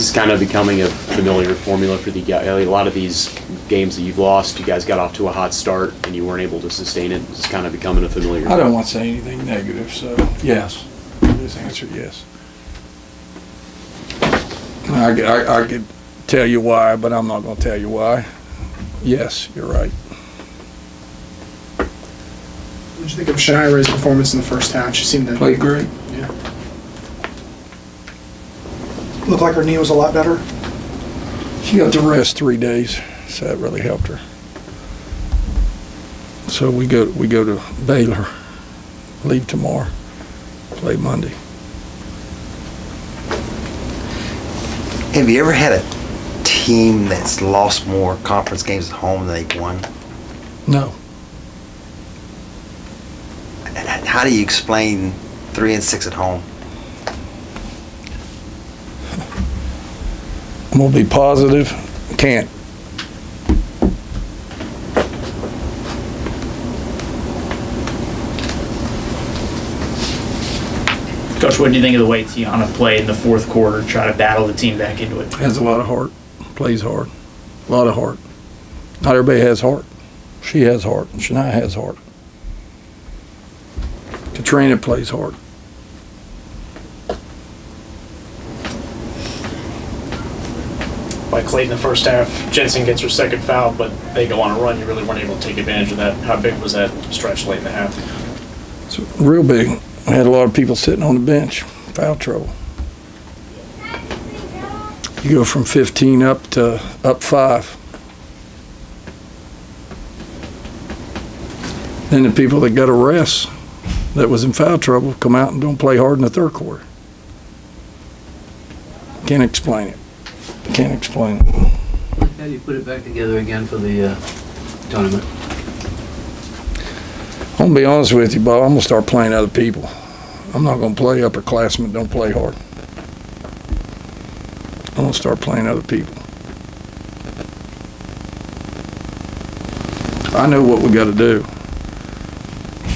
this is kind of becoming a familiar formula for the guy? A lot of these games that you've lost, you guys got off to a hot start and you weren't able to sustain it. It's kind of becoming a familiar. I don't want to say anything negative, so yes. This answer, yes. I, could- I, I could tell you why, but I'm not gonna tell you why. Yes, you're right. What did you think of Shira's performance in the first half? She seemed to Played great. Yeah. Looked like her knee was a lot better. She got to rest three days, so that really helped her. So we go, we go to Baylor, leave tomorrow, play Monday. Have you ever had a team that's lost more conference games at home than they've won? No, How do you explain three and six at home? Gonna be positive, can't. Coach, what do you think of the way Teana played in the fourth quarter, try to battle the team back into it? Has a lot of heart, plays hard, a lot of heart. Not everybody has heart. She has heart, and Chania has heart. Katrina plays hard. Like Clayton in the first half, Jensen gets her second foul, but they go on a run. You really weren't able to take advantage of that. How big was that stretch late in the half? It's real big. I had a lot of people sitting on the bench, foul trouble. You go from 15 up to up five. Then the people that got arrests that was in foul trouble come out and don't play hard in the third quarter. Can't explain it. Can't explain it. How do you put it back together again for the uh, tournament? I'm gonna be honest with you, Bob. I'm gonna start playing other people. I'm not gonna play upperclassmen. Don't play hard. I'm gonna start playing other people. I know what we got to do.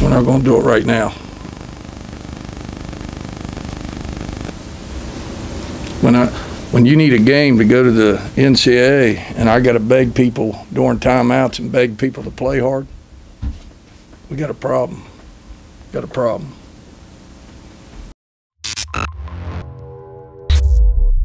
We're not gonna do it right now. When I, when you need a game to go to the NCAA, and I got to beg people during timeouts and beg people to play hard, we got a problem. Got a problem.